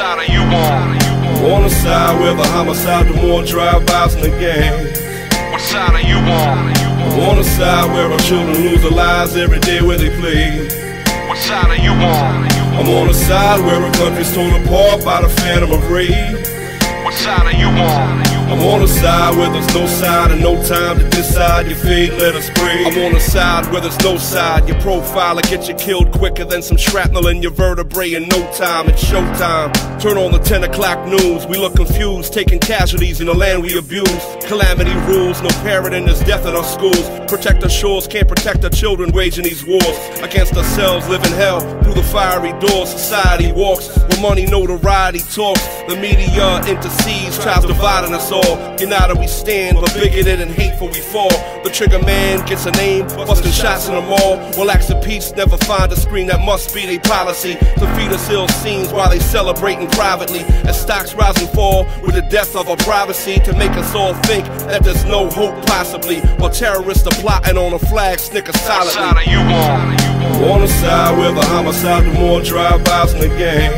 side are you on? On the side where the homicide, the more drive-bys in the game. What side are you on? On the side where our children lose their lives every day where they play. What side are you on? I'm on the side where our country's torn apart by the phantom of rage. What side are you on? I'm on the side where there's no side and no time to decide your fate, let us pray. I'm on the side where there's no side. Your profile will get you killed quicker than some shrapnel in your vertebrae in no time. It's showtime. Turn on the 10 o'clock news. We look confused, taking casualties in the land we abuse. Calamity rules, no parent in this death in our schools. Protect our shores, can't protect our children waging these wars. Against ourselves, living hell through the fiery doors. Society walks where money, notoriety talks. The media intercedes, tries dividing us all. United we stand, but bigoted and hateful we fall. The trigger man gets a name, busting shots in the mall. While acts of peace never find a screen that must be their policy. To feed us ill scenes while they celebrating privately. As stocks rise and fall with the death of our privacy to make us all think that there's no hope possibly. While terrorists are plotting on a flag, snicker What silently. side are you on? On the side where the homicide, the more drive-bys in the game.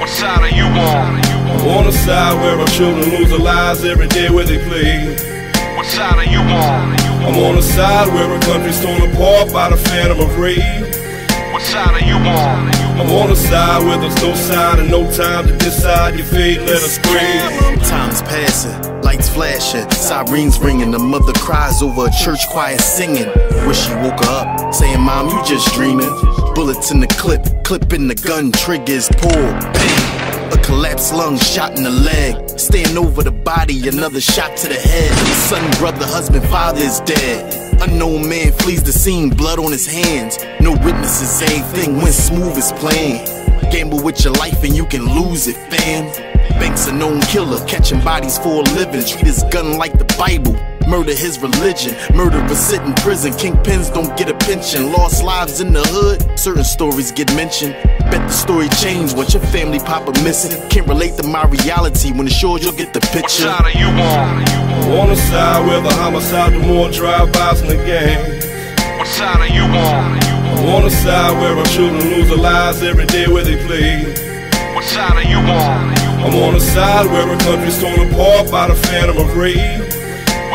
What side are you on? On the side where our children lose their lives every day where they play. What side are you on? I'm on the side where our country's torn apart by the phantom of rage. What side are you on? I'm on the side where there's no side and no time to decide your fate. Let us pray. Time's passing, lights flashing, sirens ringing. The mother cries over a church choir singing. Wish she woke her up, saying, Mom, you just dreaming. Bullets in the clip, clipping the gun, triggers pull. Bang! A collapsed lung, shot in the leg. Staying over the body, another shot to the head. Son, brother, husband, father is dead. Unknown man flees the scene, blood on his hands. No witnesses, everything went smooth as planned. Gamble with your life and you can lose it, fam. Banks a known killer, catching bodies for a living. Treat his gun like the Bible. Murder his religion. Murderers sit in prison. Kingpins don't get a pension. Lost lives in the hood. Certain stories get mentioned. Bet the story changed once your family papa missing. Can't relate to my reality when it shows you'll get the picture. What picture. side are you on? On the side where the homicide, the more drive-bys in the game. What side are you on? On the side where our children lose their lives every day where they play. What side are you on? I'm on the side where our country's torn apart by the phantom of rage.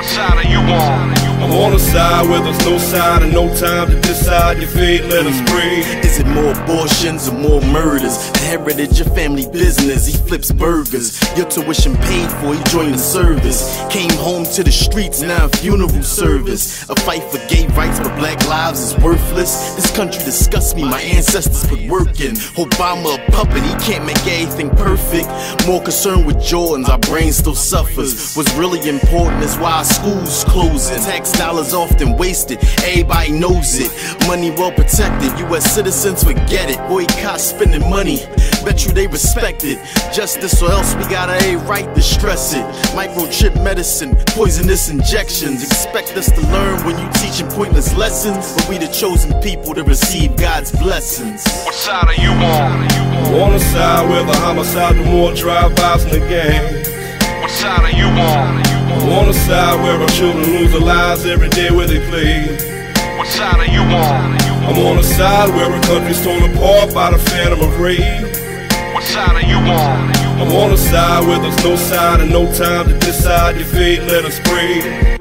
Side are you on? On the side where there's no side and no time to decide your fate. Let us hmm. pray. Is it more abortions or more murders? Inherited your family business, he flips burgers. Your tuition paid for, he joined the service. Came home to the streets, now funeral service. A fight for gay rights, but black lives is worthless. This country disgusts me, my ancestors put work in. Obama a puppet, he can't make everything perfect. More concerned with Jordans, our brain still suffers. What's really important is why our schools closing. Tax dollars often wasted, everybody knows it. Money well protected, US citizens forget it. Boycott spending money, bet you they respect it. Justice or else we got a right to stress it. Microchip medicine, poisonous injections. Expect us to learn when you teaching pointless lessons. But we the chosen people to receive God's blessings. What side are you on? On the side where the homicide, the more drive-bys in the game. What side are you on? I'm on the side where our children lose their lives every day where they play. What side are you on? I'm on the side where our country's torn apart by the phantom of rage. What side are you on? I'm on the side where there's no side and no time to decide your fate. Let us pray.